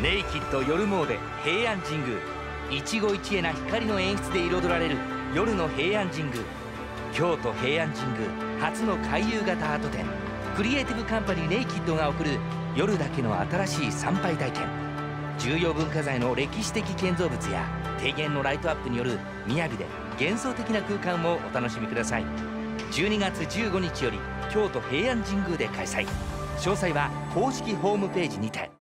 ネイキッド夜詣平安神宮。一期一会な光の演出で彩られる夜の平安神宮。京都平安神宮。初の回遊型アート展。クリエイティブカンパニーネイキッドが送る夜だけの新しい参拝体験。重要文化財の歴史的建造物や低減のライトアップによる雅で幻想的な空間をお楽しみください。12月15日より京都平安神宮で開催。詳細は公式ホームページにて。